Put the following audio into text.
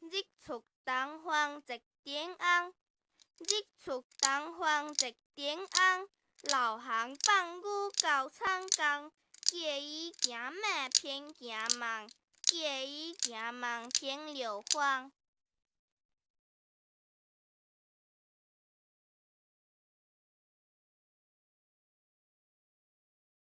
日出东方一点红，日出东方一点红。老行放牛到田工，建议行马偏行慢，建议行慢偏流荒。